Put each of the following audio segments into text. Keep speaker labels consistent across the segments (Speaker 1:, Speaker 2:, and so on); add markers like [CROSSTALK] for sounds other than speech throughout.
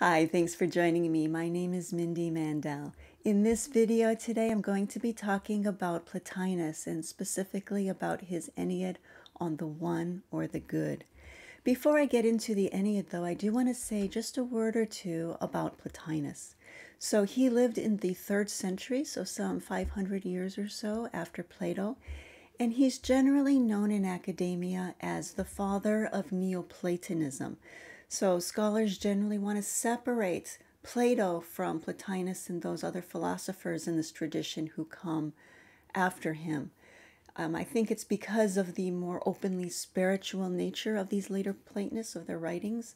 Speaker 1: Hi, thanks for joining me. My name is Mindy Mandell. In this video today, I'm going to be talking about Plotinus and specifically about his Ennead on the one or the good. Before I get into the Ennead, though, I do want to say just a word or two about Plotinus. So he lived in the third century, so some 500 years or so after Plato, and he's generally known in academia as the father of Neoplatonism. So scholars generally want to separate Plato from Plotinus and those other philosophers in this tradition who come after him. Um, I think it's because of the more openly spiritual nature of these later Platonists, of their writings.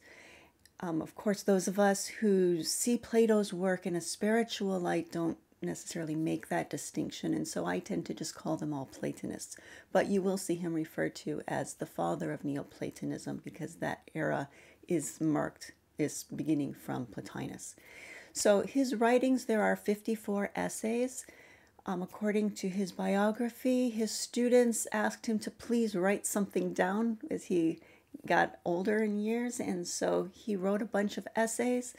Speaker 1: Um, of course, those of us who see Plato's work in a spiritual light don't necessarily make that distinction, and so I tend to just call them all Platonists. But you will see him referred to as the father of Neoplatonism because that era is marked, is beginning from Plotinus. So his writings, there are 54 essays. Um, according to his biography, his students asked him to please write something down as he got older in years, and so he wrote a bunch of essays.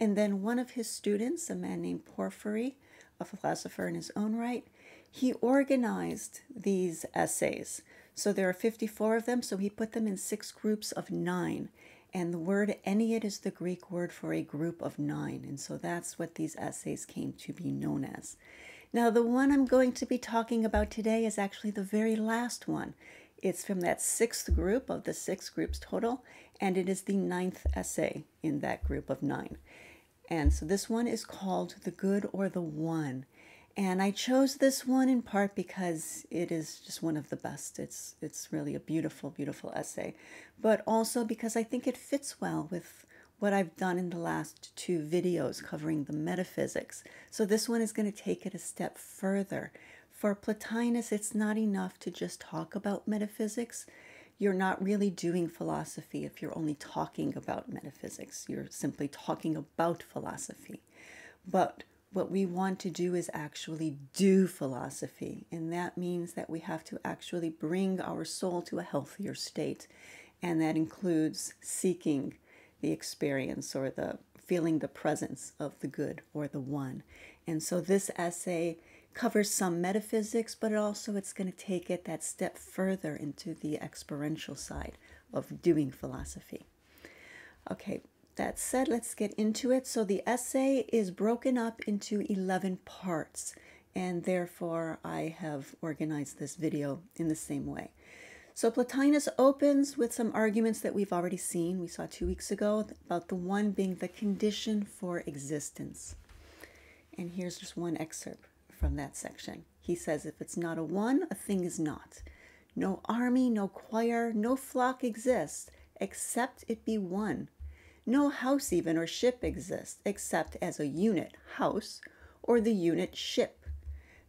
Speaker 1: And then one of his students, a man named Porphyry, a philosopher in his own right, he organized these essays. So there are 54 of them, so he put them in six groups of nine. And the word Ennead is the Greek word for a group of nine. And so that's what these essays came to be known as. Now, the one I'm going to be talking about today is actually the very last one. It's from that sixth group of the six groups total, and it is the ninth essay in that group of nine. And so this one is called The Good or the One. And I chose this one in part because it is just one of the best. It's it's really a beautiful, beautiful essay, but also because I think it fits well with what I've done in the last two videos covering the metaphysics. So this one is going to take it a step further. For Plotinus, it's not enough to just talk about metaphysics. You're not really doing philosophy if you're only talking about metaphysics. You're simply talking about philosophy. But what we want to do is actually do philosophy. And that means that we have to actually bring our soul to a healthier state. And that includes seeking the experience or the feeling the presence of the good or the one. And so this essay covers some metaphysics, but it also it's going to take it that step further into the experiential side of doing philosophy. Okay, that said, let's get into it. So the essay is broken up into 11 parts, and therefore I have organized this video in the same way. So Plotinus opens with some arguments that we've already seen. We saw two weeks ago about the one being the condition for existence. And here's just one excerpt from that section. He says, if it's not a one, a thing is not. No army, no choir, no flock exists, except it be one. No house, even, or ship exists except as a unit house or the unit ship.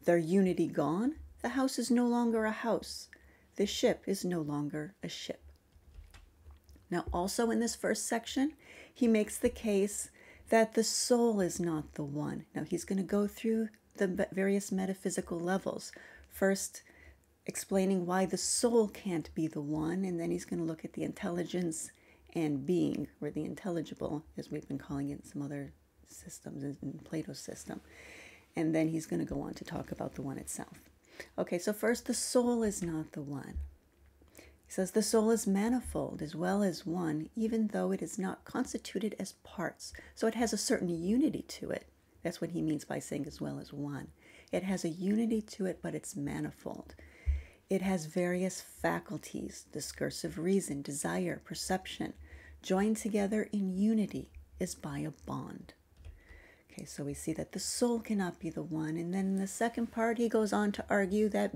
Speaker 1: Their unity gone, the house is no longer a house. The ship is no longer a ship. Now, also in this first section, he makes the case that the soul is not the one. Now, he's going to go through the various metaphysical levels. First, explaining why the soul can't be the one, and then he's going to look at the intelligence and being, or the intelligible, as we've been calling it in some other systems, in Plato's system. And then he's going to go on to talk about the one itself. Okay, so first, the soul is not the one. He says the soul is manifold as well as one, even though it is not constituted as parts. So it has a certain unity to it. That's what he means by saying as well as one. It has a unity to it, but it's manifold. It has various faculties discursive reason, desire, perception, joined together in unity is by a bond. Okay, so we see that the soul cannot be the one. And then in the second part, he goes on to argue that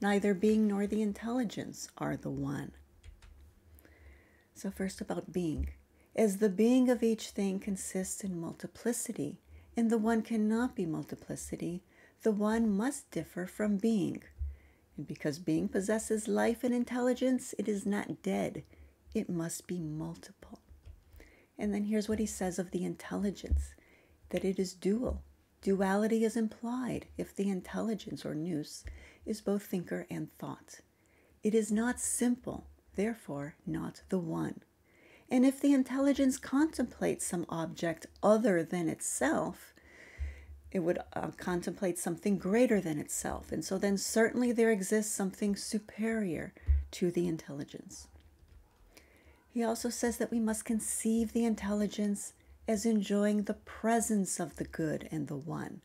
Speaker 1: neither being nor the intelligence are the one. So, first about being. As the being of each thing consists in multiplicity, and the one cannot be multiplicity, the one must differ from being. And because being possesses life and intelligence, it is not dead, it must be multiple. And then here's what he says of the intelligence that it is dual. Duality is implied if the intelligence or nous is both thinker and thought. It is not simple, therefore, not the one. And if the intelligence contemplates some object other than itself, it would uh, contemplate something greater than itself. And so then certainly there exists something superior to the intelligence. He also says that we must conceive the intelligence as enjoying the presence of the good and the one.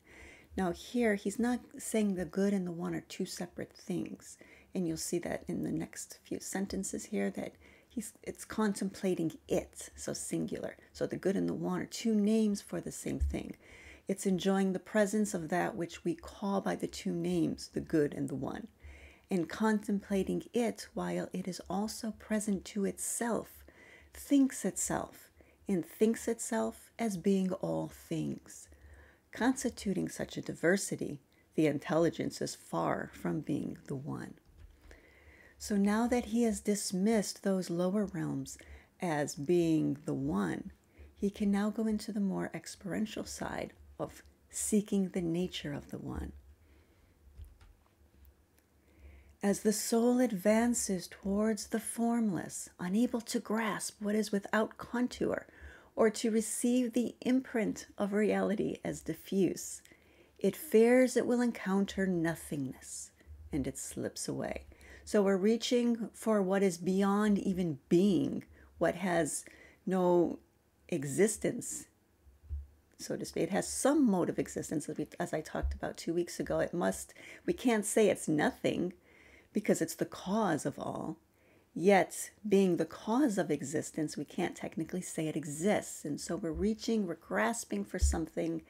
Speaker 1: Now, here, he's not saying the good and the one are two separate things. And you'll see that in the next few sentences here that he's it's contemplating it, so singular. So the good and the one are two names for the same thing. It's enjoying the presence of that which we call by the two names, the good and the one, and contemplating it while it is also present to itself, thinks itself, and thinks itself as being all things. Constituting such a diversity, the intelligence is far from being the one. So now that he has dismissed those lower realms as being the one, he can now go into the more experiential side of seeking the nature of the one. As the soul advances towards the formless, unable to grasp what is without contour or to receive the imprint of reality as diffuse, it fears it will encounter nothingness and it slips away. So we're reaching for what is beyond even being, what has no existence so to speak. It has some mode of existence, as, we, as I talked about two weeks ago. It must, we can't say it's nothing because it's the cause of all. Yet, being the cause of existence, we can't technically say it exists. And so we're reaching, we're grasping for something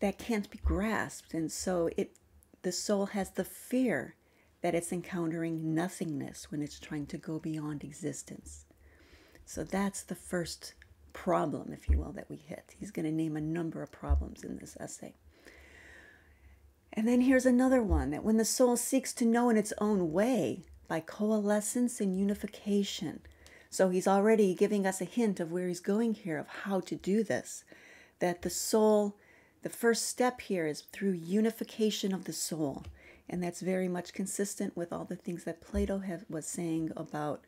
Speaker 1: that can't be grasped. And so it, the soul has the fear that it's encountering nothingness when it's trying to go beyond existence. So that's the first problem, if you will, that we hit. He's going to name a number of problems in this essay. And then here's another one that when the soul seeks to know in its own way by coalescence and unification. So he's already giving us a hint of where he's going here, of how to do this. That the soul, the first step here is through unification of the soul. And that's very much consistent with all the things that Plato have, was saying about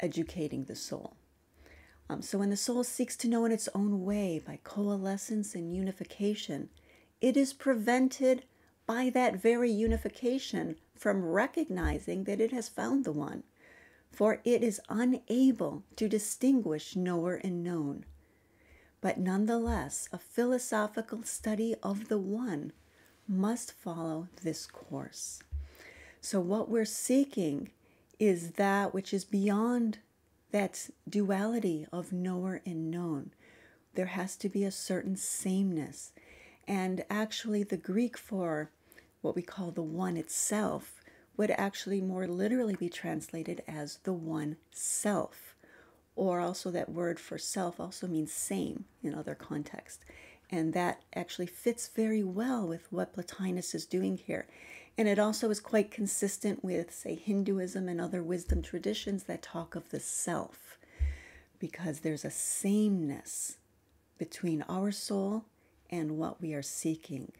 Speaker 1: educating the soul. Um, so when the soul seeks to know in its own way by coalescence and unification, it is prevented by that very unification from recognizing that it has found the one, for it is unable to distinguish knower and known. But nonetheless, a philosophical study of the one must follow this course. So, what we're seeking is that which is beyond that duality of knower and known. There has to be a certain sameness. And actually, the Greek for what we call the one itself would actually more literally be translated as the one self. Or also, that word for self also means same in other contexts. And that actually fits very well with what Plotinus is doing here. And it also is quite consistent with, say, Hinduism and other wisdom traditions that talk of the self, because there's a sameness between our soul and what we are seeking.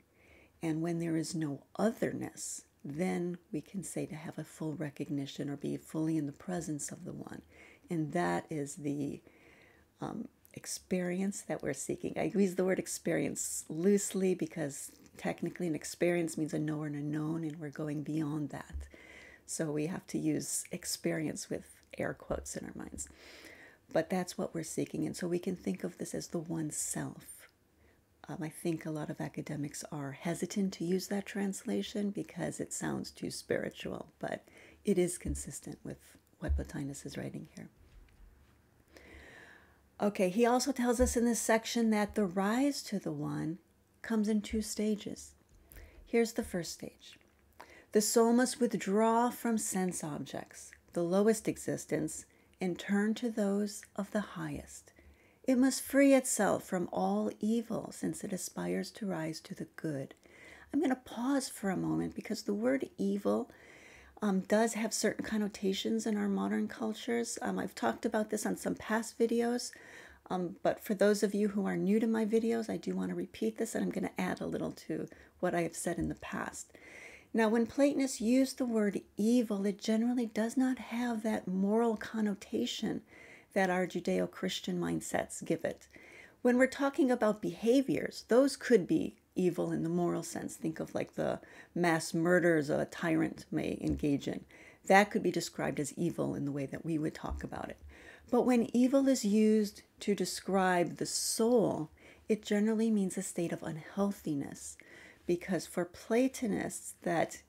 Speaker 1: And when there is no otherness, then we can say to have a full recognition or be fully in the presence of the one. And that is the um, experience that we're seeking. I use the word experience loosely because technically an experience means a knower and a known, and we're going beyond that. So we have to use experience with air quotes in our minds. But that's what we're seeking. And so we can think of this as the one self. Um, I think a lot of academics are hesitant to use that translation because it sounds too spiritual, but it is consistent with what Plotinus is writing here. Okay, he also tells us in this section that the rise to the one comes in two stages. Here's the first stage the soul must withdraw from sense objects, the lowest existence, and turn to those of the highest. It must free itself from all evil since it aspires to rise to the good. I'm going to pause for a moment because the word evil um, does have certain connotations in our modern cultures. Um, I've talked about this on some past videos. Um, but for those of you who are new to my videos, I do want to repeat this and I'm going to add a little to what I have said in the past. Now, when Platonists use the word evil, it generally does not have that moral connotation that our Judeo Christian mindsets give it. When we're talking about behaviors, those could be evil in the moral sense. Think of like the mass murders a tyrant may engage in. That could be described as evil in the way that we would talk about it. But when evil is used to describe the soul, it generally means a state of unhealthiness. Because for Platonists, that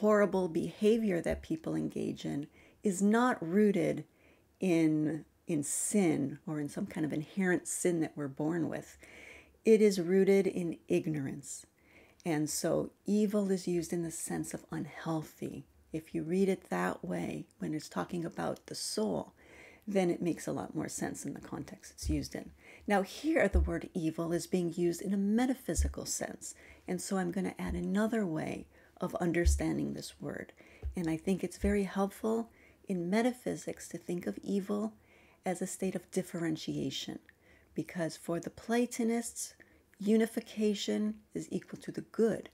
Speaker 1: horrible behavior that people engage in is not rooted in in sin or in some kind of inherent sin that we're born with. It is rooted in ignorance. And so evil is used in the sense of unhealthy. If you read it that way, when it's talking about the soul, then it makes a lot more sense in the context it's used in. Now, here the word evil is being used in a metaphysical sense. And so I'm going to add another way of understanding this word. And I think it's very helpful in metaphysics to think of evil as a state of differentiation, because for the Platonists, unification is equal to the good.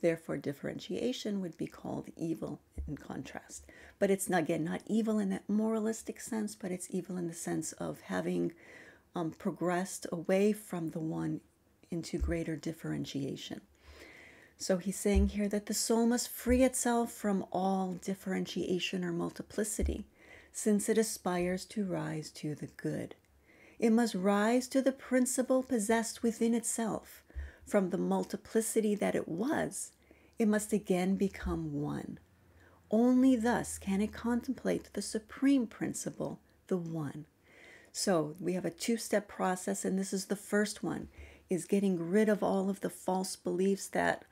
Speaker 1: Therefore, differentiation would be called evil in contrast. But it's not, again not evil in that moralistic sense, but it's evil in the sense of having um, progressed away from the one into greater differentiation. So he's saying here that the soul must free itself from all differentiation or multiplicity since it aspires to rise to the good. It must rise to the principle possessed within itself. From the multiplicity that it was, it must again become one. Only thus can it contemplate the supreme principle, the one. So we have a two-step process, and this is the first one, is getting rid of all of the false beliefs that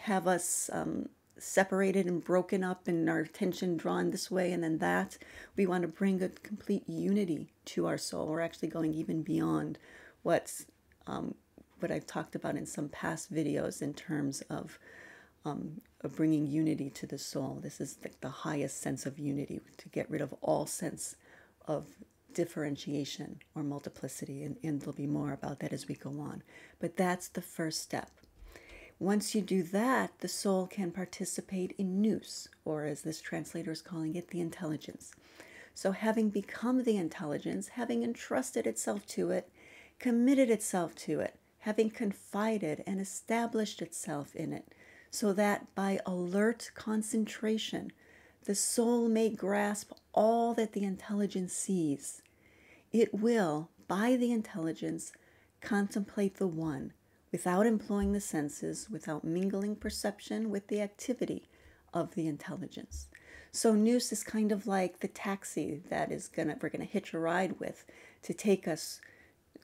Speaker 1: have us um, separated and broken up and our attention drawn this way and then that. We want to bring a complete unity to our soul. We're actually going even beyond what's um, what I've talked about in some past videos in terms of, um, of bringing unity to the soul. This is the, the highest sense of unity to get rid of all sense of differentiation or multiplicity, and, and there'll be more about that as we go on. But that's the first step. Once you do that, the soul can participate in nous, or as this translator is calling it, the intelligence. So, having become the intelligence, having entrusted itself to it, committed itself to it, having confided and established itself in it, so that by alert concentration, the soul may grasp all that the intelligence sees. It will, by the intelligence, contemplate the one without employing the senses, without mingling perception with the activity of the intelligence. So nous is kind of like the taxi that is gonna we're gonna hitch a ride with to take us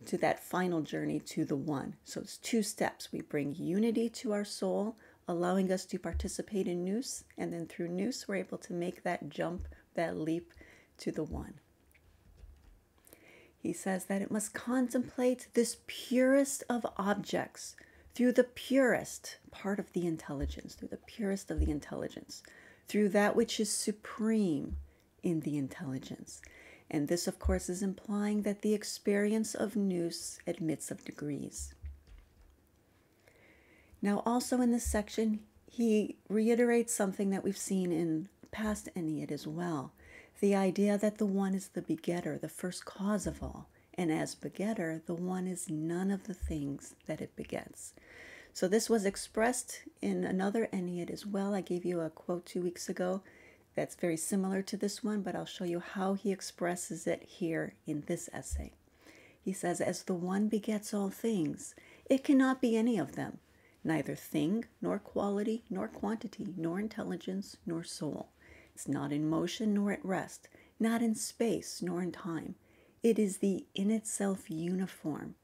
Speaker 1: to that final journey to the one. So it's two steps. We bring unity to our soul, allowing us to participate in nous, and then through nous we're able to make that jump, that leap to the one. He says that it must contemplate this purest of objects through the purest part of the intelligence, through the purest of the intelligence, through that which is supreme in the intelligence. And this, of course, is implying that the experience of nous admits of degrees. Now, also in this section, he reiterates something that we've seen in past Ennead as well the idea that the one is the begetter, the first cause of all, and as begetter, the one is none of the things that it begets. So this was expressed in another Ennead as well. I gave you a quote two weeks ago that's very similar to this one, but I'll show you how he expresses it here in this essay. He says, As the one begets all things, it cannot be any of them, neither thing, nor quality, nor quantity, nor intelligence, nor soul. It's not in motion nor at rest, not in space nor in time. It is the in itself uniform,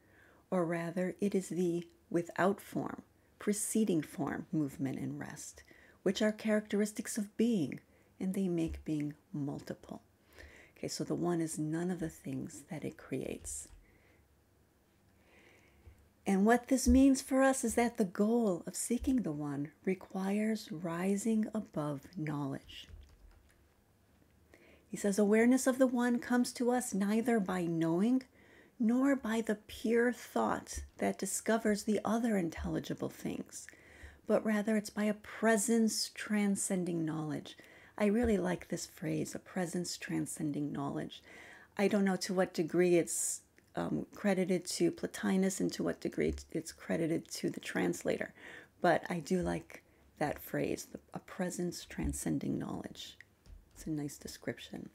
Speaker 1: or rather, it is the without form, preceding form, movement, and rest, which are characteristics of being, and they make being multiple. Okay, so the one is none of the things that it creates. And what this means for us is that the goal of seeking the one requires rising above knowledge. He says, Awareness of the One comes to us neither by knowing nor by the pure thought that discovers the other intelligible things, but rather it's by a presence transcending knowledge. I really like this phrase, a presence transcending knowledge. I don't know to what degree it's um, credited to Plotinus and to what degree it's credited to the translator, but I do like that phrase, a presence transcending knowledge. It's a nice description.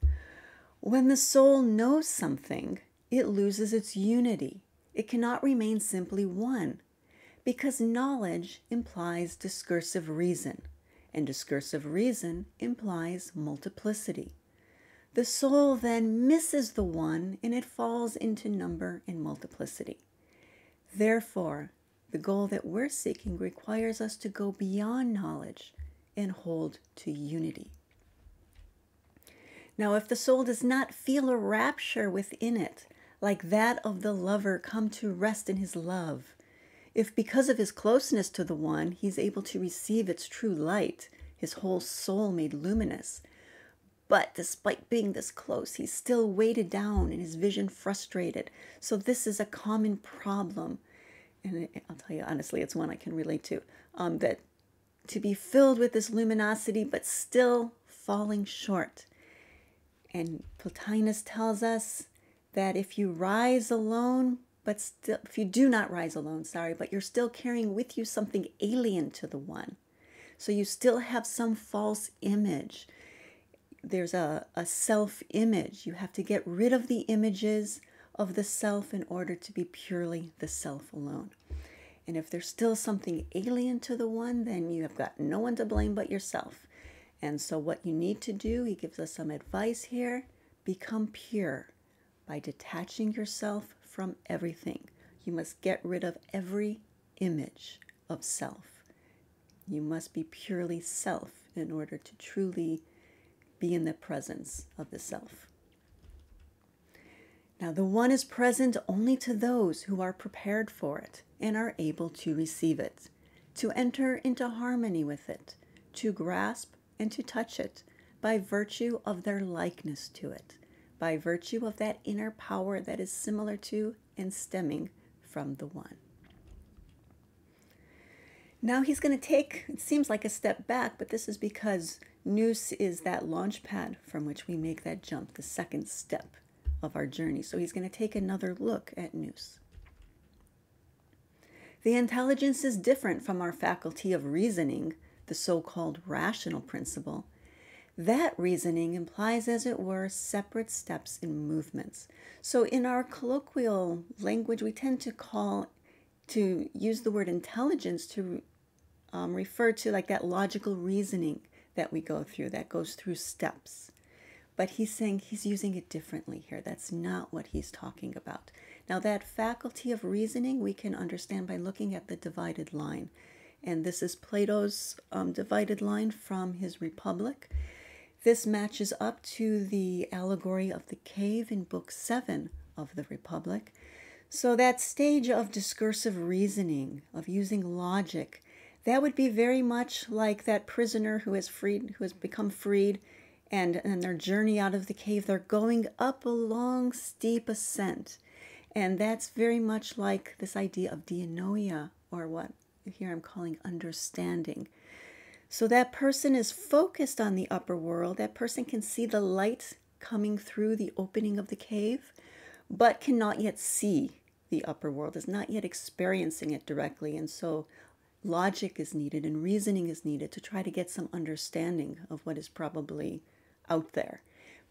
Speaker 1: When the soul knows something, it loses its unity. It cannot remain simply one, because knowledge implies discursive reason, and discursive reason implies multiplicity. The soul then misses the one and it falls into number and multiplicity. Therefore, the goal that we're seeking requires us to go beyond knowledge and hold to unity. Now, if the soul does not feel a rapture within it, like that of the lover come to rest in his love, if because of his closeness to the one, he's able to receive its true light, his whole soul made luminous, but despite being this close, he's still weighted down and his vision frustrated. So, this is a common problem. And I'll tell you honestly, it's one I can relate to. Um, that to be filled with this luminosity, but still falling short. And Plotinus tells us that if you rise alone, but still, if you do not rise alone, sorry, but you're still carrying with you something alien to the one. So you still have some false image there's a, a self image. You have to get rid of the images of the self in order to be purely the self alone. And if there's still something alien to the one, then you have got no one to blame but yourself. And so, what you need to do, he gives us some advice here become pure by detaching yourself from everything. You must get rid of every image of self. You must be purely self in order to truly be in the presence of the self. Now, the one is present only to those who are prepared for it and are able to receive it, to enter into harmony with it, to grasp and to touch it by virtue of their likeness to it, by virtue of that inner power that is similar to and stemming from the one. Now he's going to take, it seems like a step back, but this is because Nous is that launch pad from which we make that jump, the second step of our journey. So he's going to take another look at Nous. The intelligence is different from our faculty of reasoning, the so called rational principle. That reasoning implies, as it were, separate steps in movements. So, in our colloquial language, we tend to call, to use the word intelligence to um, refer to like that logical reasoning that we go through that goes through steps. But he's saying he's using it differently here. That's not what he's talking about. Now, that faculty of reasoning we can understand by looking at the divided line. And this is Plato's um, divided line from his Republic. This matches up to the allegory of the cave in Book 7 of the Republic. So, that stage of discursive reasoning, of using logic, that would be very much like that prisoner who has freed who has become freed and and their journey out of the cave. They're going up a long steep ascent. And that's very much like this idea of dianoia or what here I'm calling understanding so that person is focused on the upper world that person can see the light coming through the opening of the cave but cannot yet see the upper world is not yet experiencing it directly and so logic is needed and reasoning is needed to try to get some understanding of what is probably out there.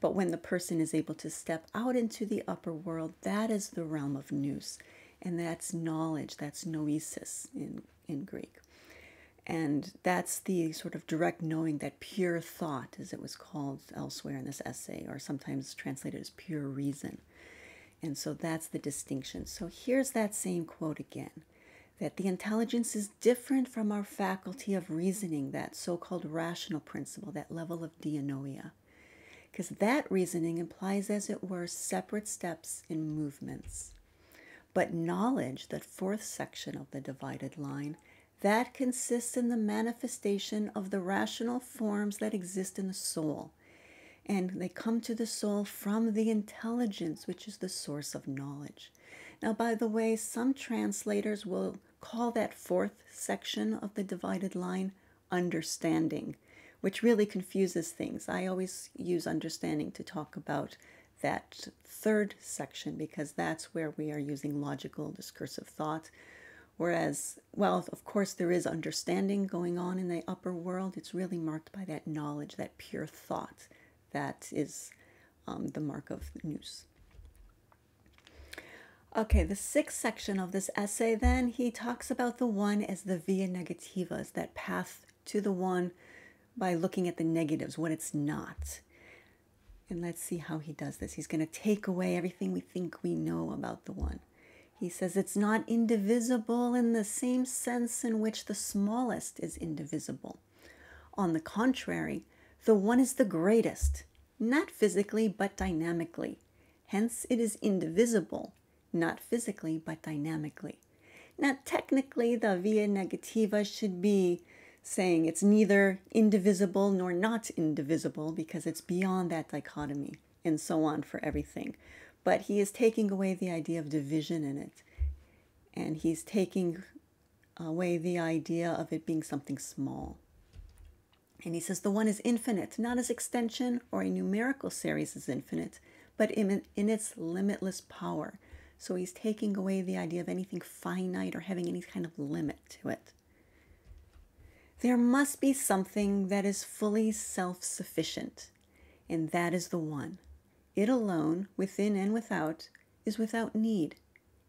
Speaker 1: But when the person is able to step out into the upper world, that is the realm of nous. And that's knowledge, that's noesis in, in Greek. And that's the sort of direct knowing, that pure thought, as it was called elsewhere in this essay, or sometimes translated as pure reason. And so that's the distinction. So here's that same quote again that the intelligence is different from our faculty of reasoning, that so called rational principle, that level of dianoia. Because that reasoning implies, as it were, separate steps in movements. But knowledge, that fourth section of the divided line, that consists in the manifestation of the rational forms that exist in the soul. And they come to the soul from the intelligence, which is the source of knowledge. Now, by the way, some translators will call that fourth section of the divided line understanding, which really confuses things. I always use understanding to talk about that third section because that's where we are using logical discursive thought. Whereas, well, of course, there is understanding going on in the upper world. It's really marked by that knowledge, that pure thought that is um, the mark of nous. Okay, the sixth section of this essay, then, he talks about the one as the via negativa, as that path to the one by looking at the negatives, what it's not. And let's see how he does this. He's going to take away everything we think we know about the one. He says it's not indivisible in the same sense in which the smallest is indivisible. On the contrary, the one is the greatest, not physically but dynamically. Hence, it is indivisible, not physically but dynamically. Now, technically, the via negativa should be saying it's neither indivisible nor not indivisible because it's beyond that dichotomy and so on for everything. But he is taking away the idea of division in it. And he's taking away the idea of it being something small. And he says the one is infinite, not as extension or a numerical series is infinite, but in, in its limitless power. So he's taking away the idea of anything finite or having any kind of limit to it. There must be something that is fully self sufficient, and that is the one. It alone, within and without, is without need.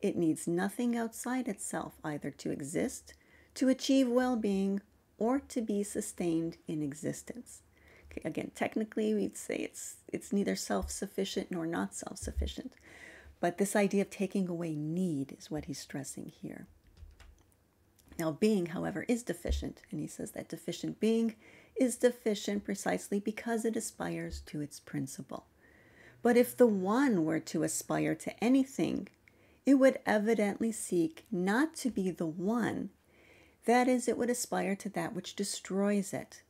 Speaker 1: It needs nothing outside itself either to exist, to achieve well being, or to be sustained in existence. Okay, again, technically, we'd say it's, it's neither self sufficient nor not self sufficient. But this idea of taking away need is what he's stressing here. Now, being, however, is deficient, and he says that deficient being is deficient precisely because it aspires to its principle. But if the one were to aspire to anything, it would evidently seek not to be the one, that is, it would aspire to that which destroys it.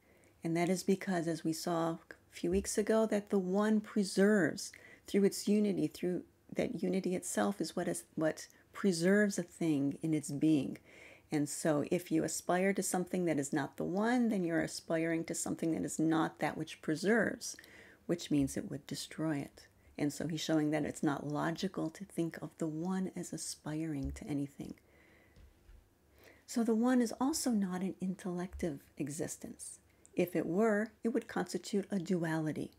Speaker 1: And that is because, as we saw a few weeks ago, that the one preserves through its unity, through that unity itself is what is what preserves a thing in its being. And so, if you aspire to something that is not the one, then you're aspiring to something that is not that which preserves, which means it would destroy it. And so, he's showing that it's not logical to think of the one as aspiring to anything. So, the one is also not an intellective existence. If it were, it would constitute a duality.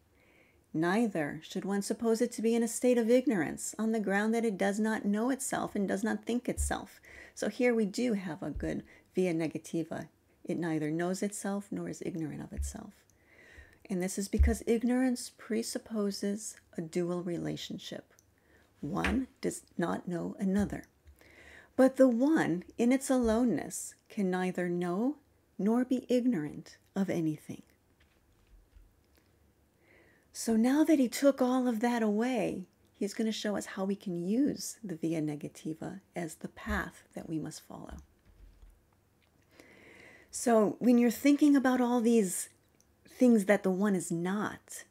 Speaker 1: Neither should one suppose it to be in a state of ignorance on the ground that it does not know itself and does not think itself so here we do have a good via negativa. It neither knows itself nor is ignorant of itself. And this is because ignorance presupposes a dual relationship. One does not know another. But the one, in its aloneness, can neither know nor be ignorant of anything. So now that he took all of that away, He's going to show us how we can use the via negativa as the path that we must follow. So, when you're thinking about all these things that the one is not,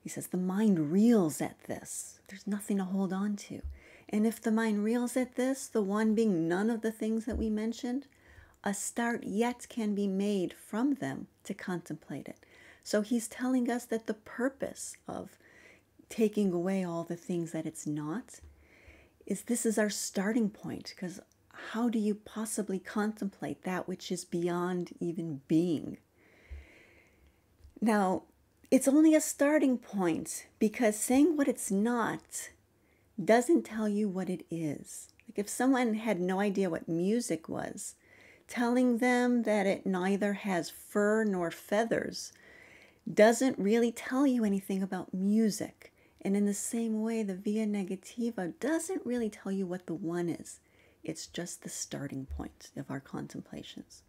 Speaker 1: he says the mind reels at this. There's nothing to hold on to. And if the mind reels at this, the one being none of the things that we mentioned, a start yet can be made from them to contemplate it. So he's telling us that the purpose of taking away all the things that it's not is this is our starting point because how do you possibly contemplate that which is beyond even being now it's only a starting point because saying what it's not doesn't tell you what it is. Like if someone had no idea what music was telling them that it neither has fur nor feathers doesn't really tell you anything about music. And in the same way, the via negativa doesn't really tell you what the one is, it's just the starting point of our contemplations.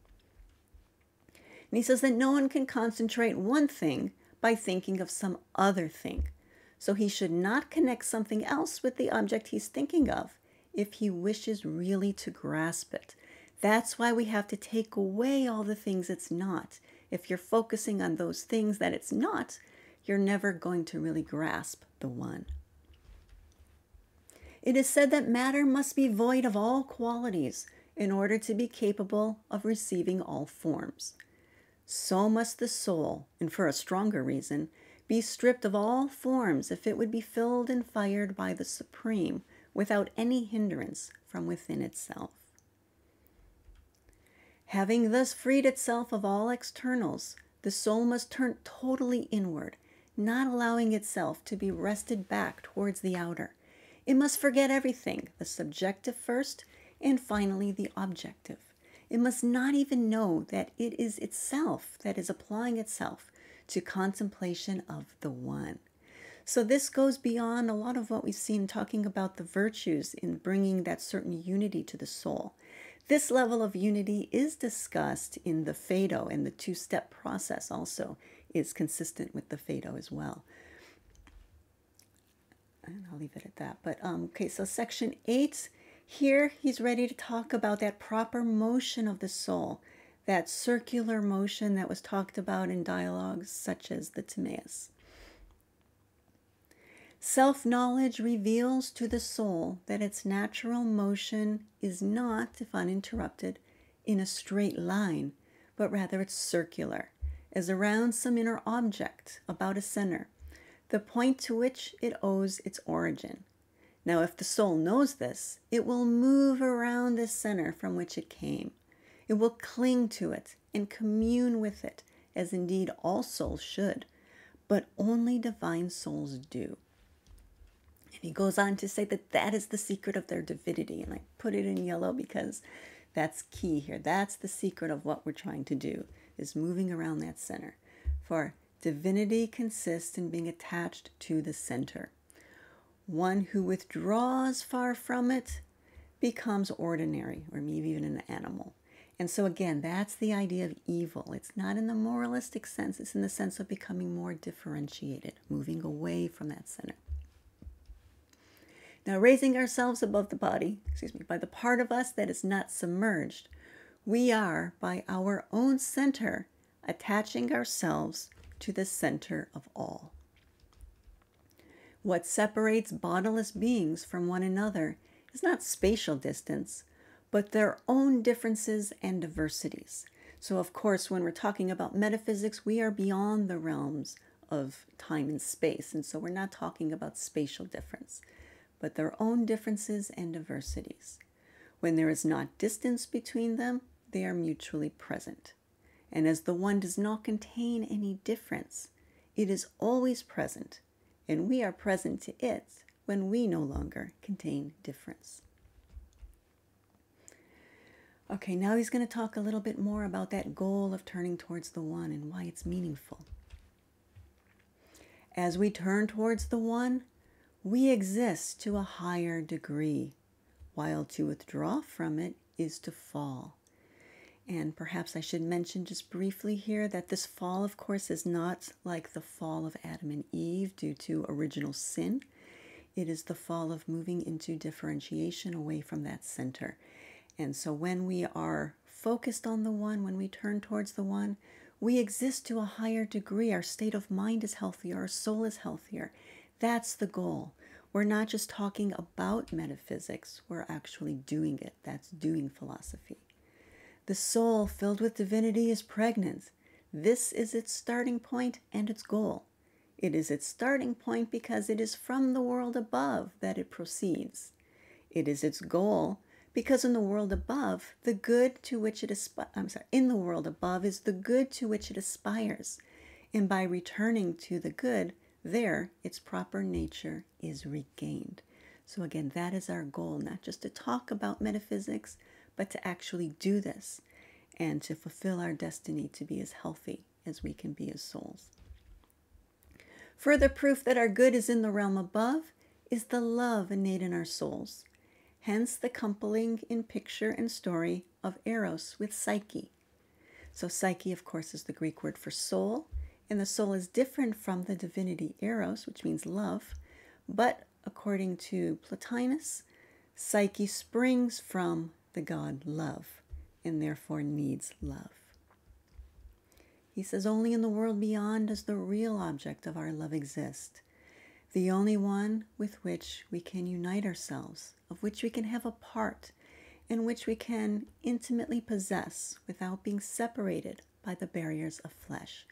Speaker 1: And he says that no one can concentrate one thing by thinking of some other thing. So he should not connect something else with the object he's thinking of if he wishes really to grasp it. That's why we have to take away all the things it's not. If you're focusing on those things that it's not, you're never going to really grasp the one. It is said that matter must be void of all qualities in order to be capable of receiving all forms. So must the soul, and for a stronger reason, be stripped of all forms if it would be filled and fired by the Supreme without any hindrance from within itself. Having thus freed itself of all externals, the soul must turn totally inward, not allowing itself to be wrested back towards the outer. It must forget everything, the subjective first, and finally the objective. It must not even know that it is itself that is applying itself to contemplation of the One. So, this goes beyond a lot of what we've seen talking about the virtues in bringing that certain unity to the soul. This level of unity is discussed in the Phaedo, and the two step process also is consistent with the Phaedo as well. And I'll leave it at that. But um, okay, so section eight, here he's ready to talk about that proper motion of the soul, that circular motion that was talked about in dialogues such as the Timaeus. Self knowledge reveals to the soul that its natural motion is not, if uninterrupted, in a straight line, but rather it's circular, as around some inner object about a center, the point to which it owes its origin. Now, if the soul knows this, it will move around this center from which it came. It will cling to it and commune with it, as indeed all souls should, but only divine souls do. And he goes on to say that that is the secret of their divinity. And I put it in yellow because that's key here. That's the secret of what we're trying to do is moving around that center. For divinity consists in being attached to the center. One who withdraws far from it becomes ordinary or maybe even an animal. And so, again, that's the idea of evil. It's not in the moralistic sense, it's in the sense of becoming more differentiated, moving away from that center. Now, raising ourselves above the body, excuse me, by the part of us that is not submerged, we are, by our own center, attaching ourselves to the center of all. What separates bodiless beings from one another is not spatial distance, but their own differences and diversities. So, of course, when we're talking about metaphysics, we are beyond the realms of time and space. And so we're not talking about spatial difference but their own differences and diversities. When there is not distance between them, they are mutually present. And as the one does not contain any difference, it is always present, and we are present to it when we no longer contain difference. Okay, now he's going to talk a little bit more about that goal of turning towards the one and why it's meaningful. As we turn towards the one, we exist to a higher degree, while to withdraw from it is to fall. And perhaps I should mention just briefly here that this fall, of course, is not like the fall of Adam and Eve due to original sin. It is the fall of moving into differentiation away from that center. And so when we are focused on the one, when we turn towards the one, we exist to a higher degree. Our state of mind is healthier, our soul is healthier, that's the goal. We're not just talking about metaphysics, we're actually doing it. That's doing philosophy. The soul filled with divinity is pregnant. This is its starting point and its goal. It is its starting point because it is from the world above that it proceeds. It is its goal because in the world above, the good to which it aspires, I'm sorry, in the world above is the good to which it aspires. And by returning to the good, there its proper nature is regained. So, again, that is our goal, not just to talk about metaphysics, but to actually do this and to fulfill our destiny to be as healthy as we can be as souls. Further proof that our good is in the realm above is the love innate in our souls. Hence the coupling in picture and story of Eros with Psyche. So, Psyche, of course, is the Greek word for soul, and the soul is different from the divinity Eros, which means love, but according to Plotinus, Psyche springs from the god love and therefore needs love. He says, Only in the world beyond does the real object of our love exist, the only one with which we can unite ourselves, of which we can have a part, in which we can intimately possess without being separated by the barriers of flesh.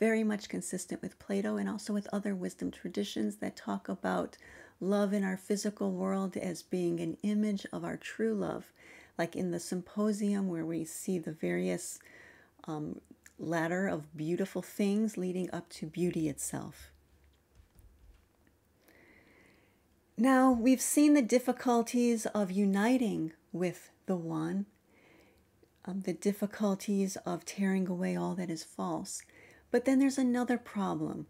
Speaker 1: very much consistent with Plato and also with other wisdom traditions that talk about love in our physical world as being an image of our true love, like in the symposium where we see the various um, ladder of beautiful things leading up to beauty itself. Now, we've seen the difficulties of uniting with the One, um, the difficulties of tearing away all that is false. But then there's another problem.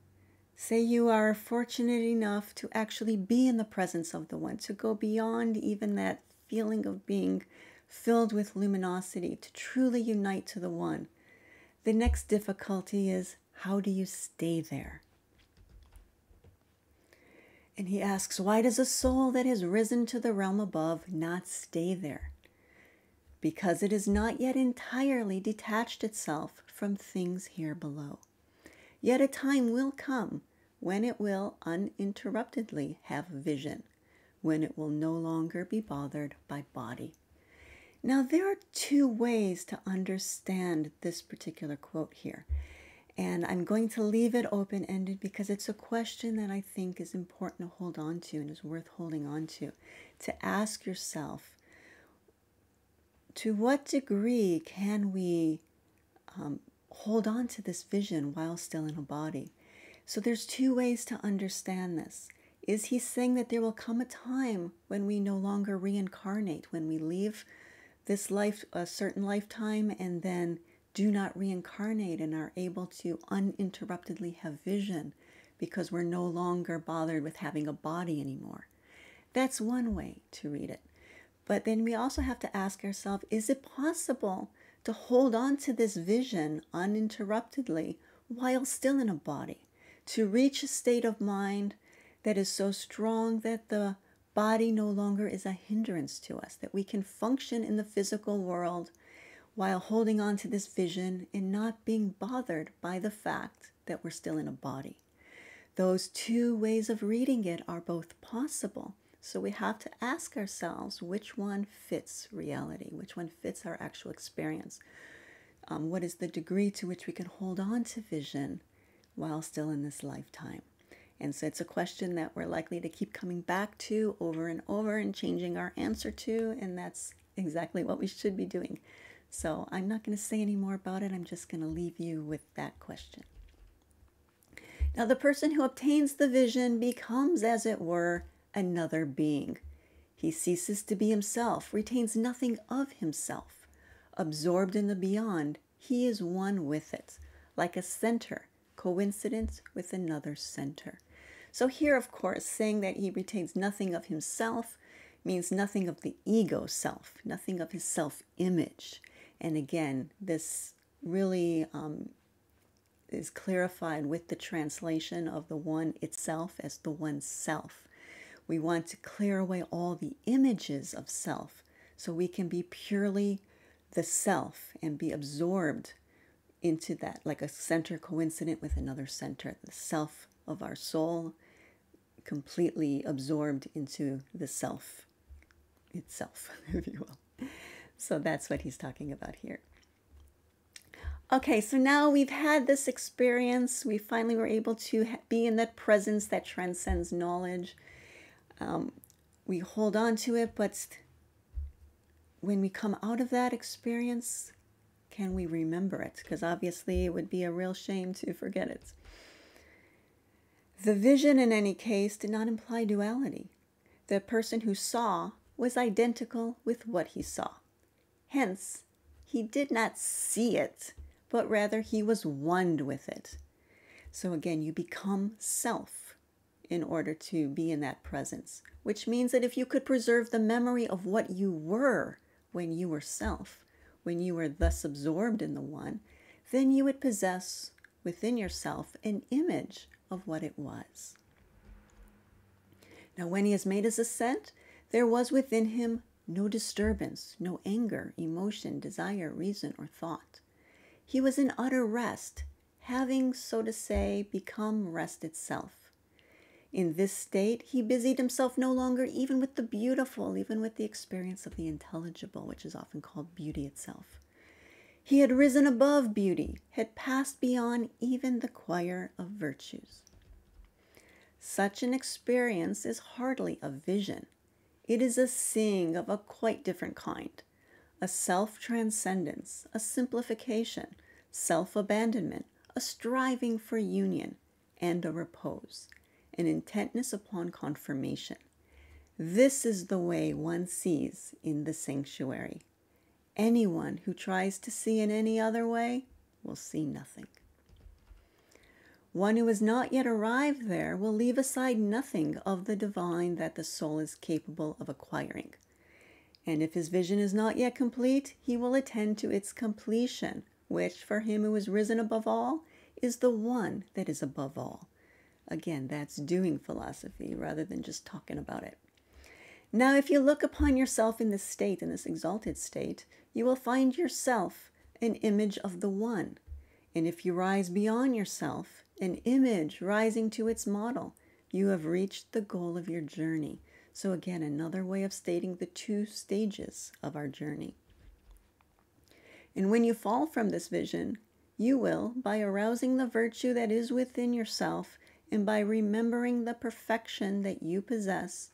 Speaker 1: Say you are fortunate enough to actually be in the presence of the One, to go beyond even that feeling of being filled with luminosity, to truly unite to the One. The next difficulty is how do you stay there? And he asks, Why does a soul that has risen to the realm above not stay there? Because it has not yet entirely detached itself from things here below. Yet a time will come when it will uninterruptedly have vision, when it will no longer be bothered by body. Now, there are two ways to understand this particular quote here. And I'm going to leave it open ended because it's a question that I think is important to hold on to and is worth holding on to. To ask yourself, to what degree can we um, hold on to this vision while still in a body? So there's two ways to understand this. Is he saying that there will come a time when we no longer reincarnate, when we leave this life, a certain lifetime, and then do not reincarnate and are able to uninterruptedly have vision because we're no longer bothered with having a body anymore. That's one way to read it. But then we also have to ask ourselves is it possible to hold on to this vision uninterruptedly while still in a body? To reach a state of mind that is so strong that the body no longer is a hindrance to us, that we can function in the physical world while holding on to this vision and not being bothered by the fact that we're still in a body. Those two ways of reading it are both possible. So we have to ask ourselves which one fits reality, which one fits our actual experience. Um, what is the degree to which we can hold on to vision while still in this lifetime? And so it's a question that we're likely to keep coming back to over and over and changing our answer to, and that's exactly what we should be doing. So I'm not going to say any more about it. I'm just going to leave you with that question. Now, the person who obtains the vision becomes, as it were, another being. He ceases to be himself, retains nothing of himself. Absorbed in the beyond, he is one with it, like a center, coincident with another center. So, here, of course, saying that he retains nothing of himself means nothing of the ego self, nothing of his self image. And again, this really um, is clarified with the translation of the one itself as the one self. We want to clear away all the images of self so we can be purely the self and be absorbed into that, like a center coincident with another center, the self of our soul, completely absorbed into the self itself, [LAUGHS] if you will. So that's what he's talking about here. Okay, so now we've had this experience. We finally were able to be in that presence that transcends knowledge. Um, we hold on to it, but when we come out of that experience, can we remember it? Because obviously it would be a real shame to forget it. The vision, in any case, did not imply duality. The person who saw was identical with what he saw. Hence, he did not see it, but rather he was one with it. So again, you become self in order to be in that presence, which means that if you could preserve the memory of what you were when you were self, when you were thus absorbed in the one, then you would possess within yourself an image of what it was. Now, when he has made his ascent, there was within him no disturbance, no anger, emotion, desire, reason, or thought. He was in utter rest, having, so to say, become rest itself. In this state, he busied himself no longer even with the beautiful, even with the experience of the intelligible, which is often called beauty itself. He had risen above beauty, had passed beyond even the choir of virtues. Such an experience is hardly a vision. It is a seeing of a quite different kind, a self transcendence, a simplification, self abandonment, a striving for union, and a repose, an intentness upon confirmation. This is the way one sees in the sanctuary. Anyone who tries to see in any other way will see nothing. One who has not yet arrived there will leave aside nothing of the divine that the soul is capable of acquiring. And if his vision is not yet complete, he will attend to its completion, which, for him who is risen above all, is the one that is above all. Again, that's doing philosophy rather than just talking about it. Now, if you look upon yourself in this state, in this exalted state, you will find yourself an image of the One. And if you rise beyond yourself, an image rising to its model, you have reached the goal of your journey. So, again, another way of stating the two stages of our journey. And when you fall from this vision, you will, by arousing the virtue that is within yourself and by remembering the perfection that you possess,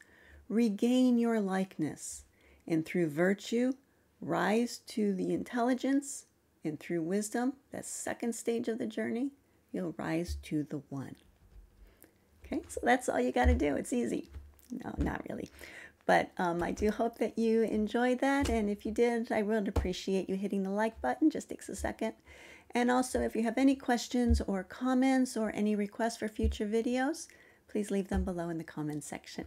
Speaker 1: regain your likeness. And through virtue, rise to the intelligence, and through wisdom, that second stage of the journey, you'll rise to the one. Okay, so that's all you got to do. It's easy. No, not really. But um, I do hope that you enjoyed that. And if you did, I would appreciate you hitting the like button. Just takes a second. And also, if you have any questions or comments or any requests for future videos, please leave them below in the comments section.